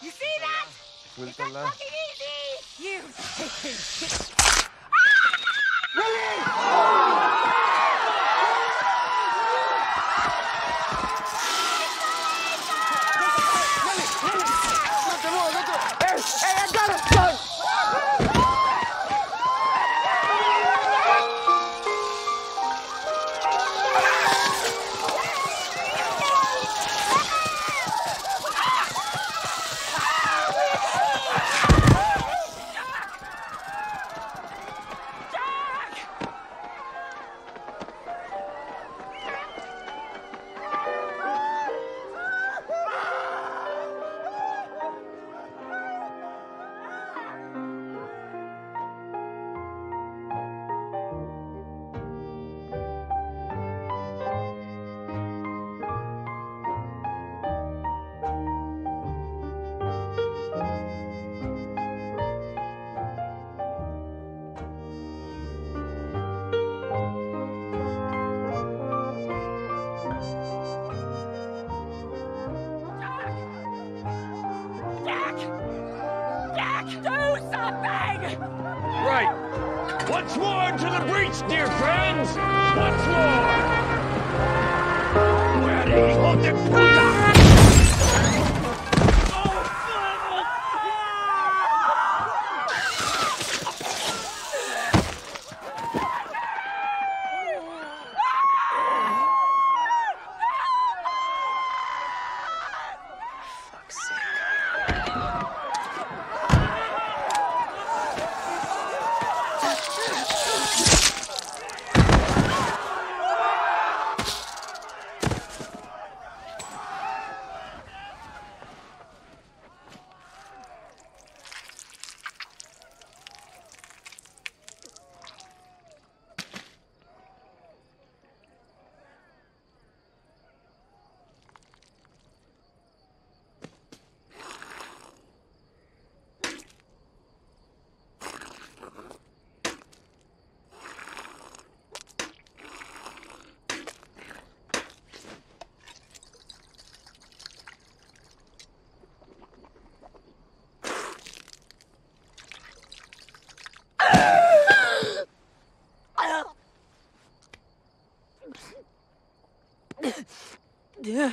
You see that? It's not fucking easy! You Do something! Right. Once more to the breach, dear friends. Once more. Yeah.